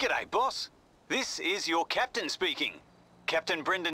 G'day, boss. This is your captain speaking. Captain Brendan